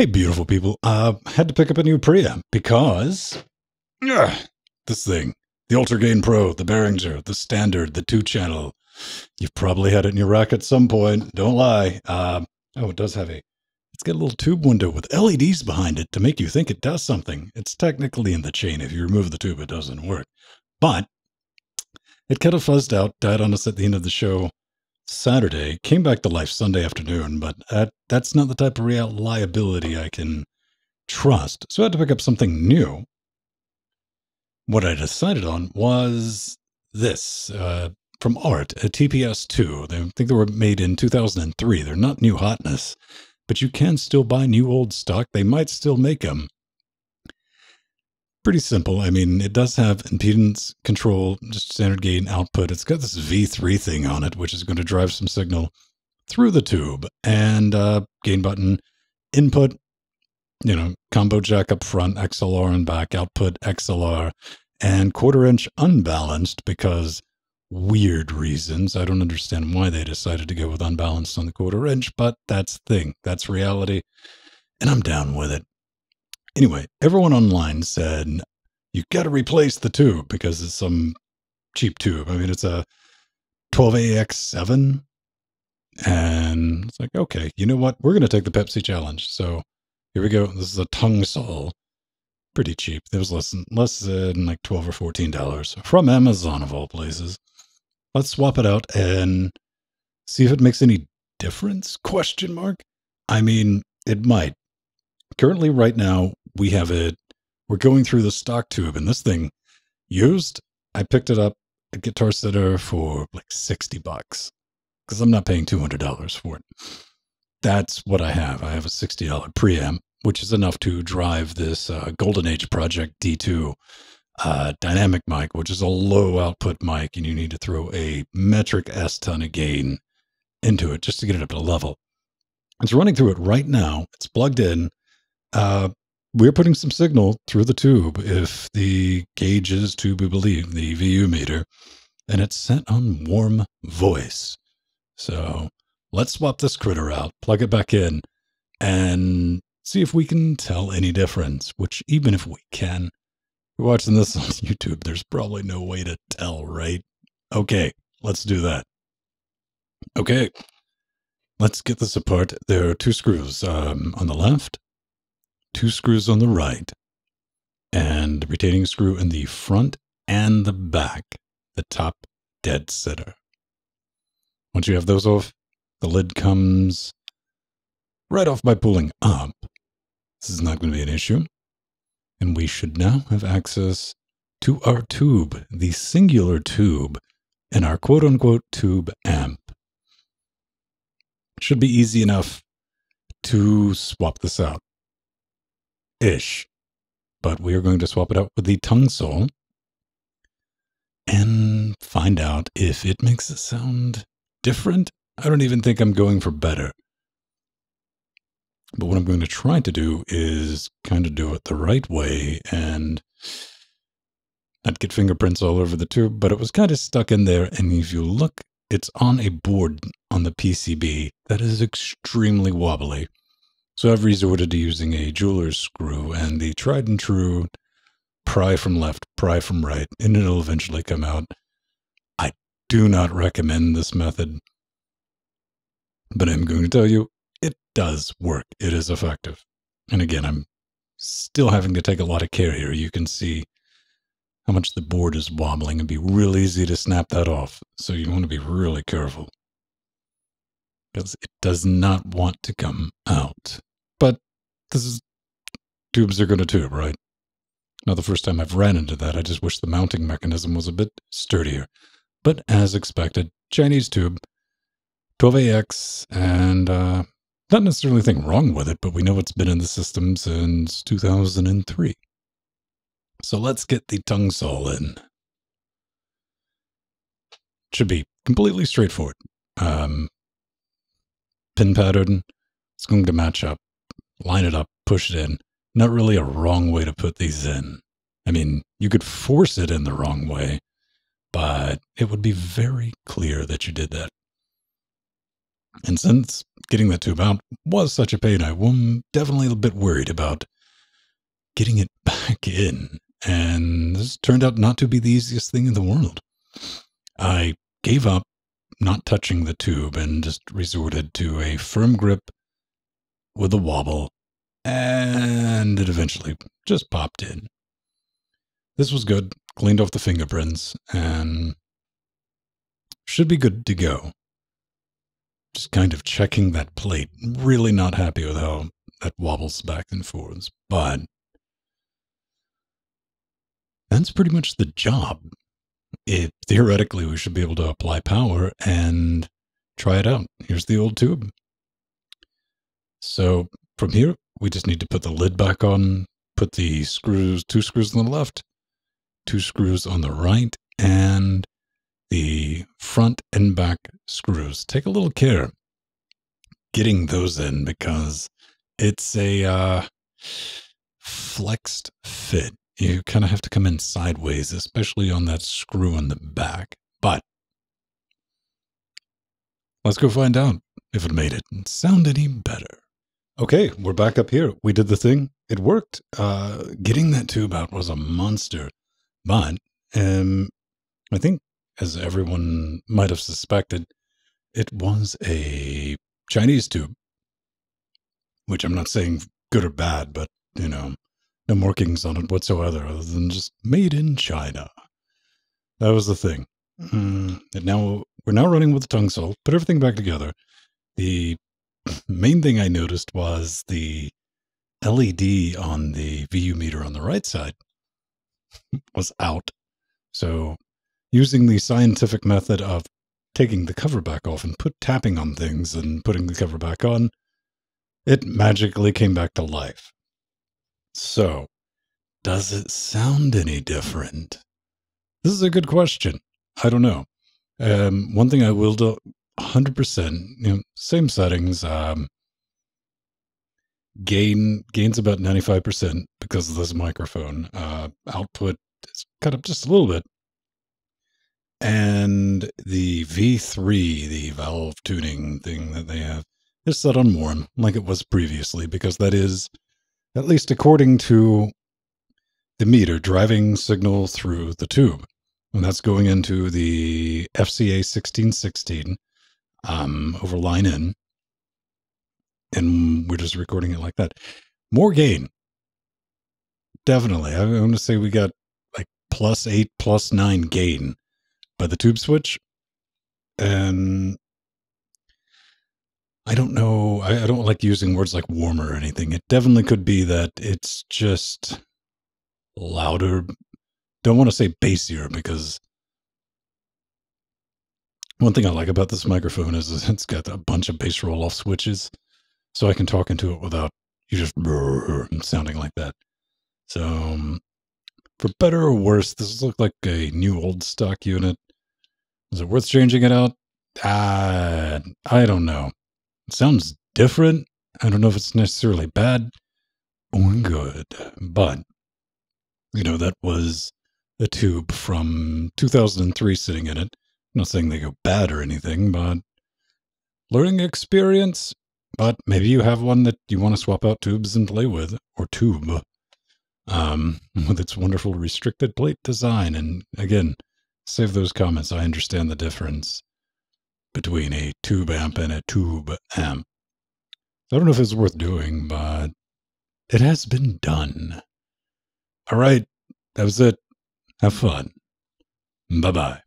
Hey, beautiful people. Uh, had to pick up a new preamp because uh, this thing, the Ultragain Pro, the Behringer, the Standard, the two channel. You've probably had it in your rack at some point. Don't lie. Uh, oh, it does have a. It's got a little tube window with LEDs behind it to make you think it does something. It's technically in the chain. If you remove the tube, it doesn't work. But it kind of fuzzed out, died on us at the end of the show. Saturday, came back to life Sunday afternoon, but that, that's not the type of reliability I can trust. So I had to pick up something new. What I decided on was this uh, from Art, a TPS2. I think they were made in 2003. They're not new hotness, but you can still buy new old stock. They might still make them pretty simple. I mean, it does have impedance control, just standard gain output. It's got this V3 thing on it, which is going to drive some signal through the tube and uh, gain button input, you know, combo jack up front, XLR and back, output XLR, and quarter inch unbalanced because weird reasons. I don't understand why they decided to go with unbalanced on the quarter inch, but that's the thing. That's reality. And I'm down with it. Anyway, everyone online said you got to replace the tube because it's some cheap tube. I mean, it's a 12AX7. And it's like, okay, you know what? We're going to take the Pepsi challenge. So here we go. This is a Tung-Sol. Pretty cheap. It was less than, less than like 12 or $14 from Amazon of all places. Let's swap it out and see if it makes any difference? Question mark. I mean, it might. Currently, right now, we have it. We're going through the stock tube, and this thing used. I picked it up at Guitar Center for like sixty bucks because I'm not paying two hundred dollars for it. That's what I have. I have a sixty dollar preamp, which is enough to drive this uh, Golden Age Project D2 uh, dynamic mic, which is a low output mic, and you need to throw a metric S ton of gain into it just to get it up to level. It's running through it right now. It's plugged in. Uh, we're putting some signal through the tube if the gauge is to be believed, the VU meter, and it's set on warm voice. So let's swap this critter out, plug it back in, and see if we can tell any difference, which even if we can, you're watching this on YouTube, there's probably no way to tell, right? Okay, let's do that. Okay, let's get this apart. There are two screws um, on the left two screws on the right, and retaining screw in the front and the back, the top dead center. Once you have those off, the lid comes right off by pulling up. This is not going to be an issue. And we should now have access to our tube, the singular tube, in our quote unquote tube amp. Should be easy enough to swap this out ish. But we are going to swap it out with the Tung-Sol and find out if it makes it sound different. I don't even think I'm going for better. But what I'm going to try to do is kind of do it the right way and not get fingerprints all over the tube, but it was kind of stuck in there. And if you look, it's on a board on the PCB that is extremely wobbly. So I've resorted to using a jeweler's screw and the tried and true pry from left, pry from right, and it'll eventually come out. I do not recommend this method, but I'm going to tell you it does work. It is effective. And again, I'm still having to take a lot of care here. You can see how much the board is wobbling and be real easy to snap that off. So you want to be really careful because it does not want to come out. This is tubes are going to tube, right? Not the first time I've ran into that. I just wish the mounting mechanism was a bit sturdier. But as expected, Chinese tube, 12AX, and uh, not necessarily anything wrong with it, but we know it's been in the system since 2003. So let's get the Tung-Sol in. Should be completely straightforward. Um, pin pattern, it's going to match up line it up, push it in. Not really a wrong way to put these in. I mean, you could force it in the wrong way, but it would be very clear that you did that. And since getting that tube out was such a pain, I was definitely a bit worried about getting it back in. And this turned out not to be the easiest thing in the world. I gave up not touching the tube and just resorted to a firm grip with a wobble, and it eventually just popped in. This was good, cleaned off the fingerprints, and should be good to go. Just kind of checking that plate. Really not happy with how that wobbles back and forwards, but that's pretty much the job. It theoretically we should be able to apply power and try it out. Here's the old tube. So from here, we just need to put the lid back on, put the screws, two screws on the left, two screws on the right, and the front and back screws. Take a little care getting those in because it's a uh, flexed fit you kind of have to come in sideways, especially on that screw in the back. But let's go find out if it made it sound any better. Okay, we're back up here. We did the thing. It worked. Uh, getting that tube out was a monster. But um, I think, as everyone might have suspected, it was a Chinese tube. Which I'm not saying good or bad, but, you know, no markings on it whatsoever other than just made in China. That was the thing. Mm, and now we're now running with the Tung-Sol, put everything back together. The main thing I noticed was the LED on the VU meter on the right side was out. So using the scientific method of taking the cover back off and put tapping on things and putting the cover back on, it magically came back to life. So, does it sound any different? This is a good question. I don't know. Um, one thing I will do 100%, you know, same settings. Um, gain gains about 95% because of this microphone. Uh, output is cut up just a little bit. And the V3, the valve tuning thing that they have, is set on warm like it was previously because that is at least according to the meter driving signal through the tube. And that's going into the FCA 1616 um, over line in. And we're just recording it like that. More gain. Definitely. I'm going to say we got like plus eight, plus nine gain by the tube switch. And I don't know. I, I, don't like using words like warmer or anything. It definitely could be that it's just louder. Don't want to say bassier because one thing I like about this microphone is it's got a bunch of bass roll off switches. So I can talk into it without you just sounding like that. So, um, for better or worse, this looks like a new old stock unit. Is it worth changing it out? Uh, I don't know It sounds different. I don't know if it's necessarily bad or good, but you know, that was a tube from 2003 sitting in it. Not saying they go bad or anything, but learning experience. But maybe you have one that you want to swap out tubes and play with, or tube, um, with its wonderful restricted plate design. And again, save those comments. I understand the difference between a tube amp and a tube amp. I don't know if it's worth doing, but it has been done. All right, that was it. Have fun. Bye bye.